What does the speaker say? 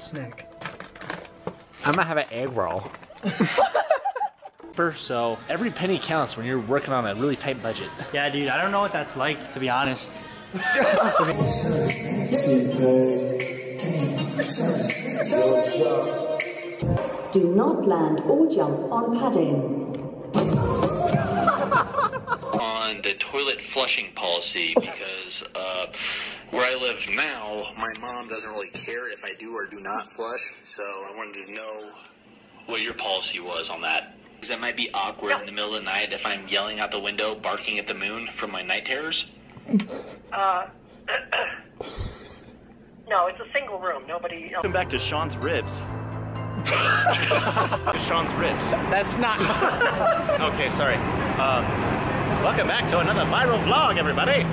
snack. I'm gonna have an egg roll. so every penny counts when you're working on a really tight budget. Yeah, dude, I don't know what that's like, to be honest. Do not land or jump on padding. on the toilet flushing policy because uh, where I live now, my mom doesn't really care if I do or do not flush. So I wanted to know what your policy was on that. Because that might be awkward in the middle of the night if I'm yelling out the window, barking at the moon from my night terrors. Uh, no, it's a single room. Nobody. Welcome back to Sean's ribs. to Sean's ribs. That's not. Okay, sorry. Um, welcome back to another viral vlog, everybody.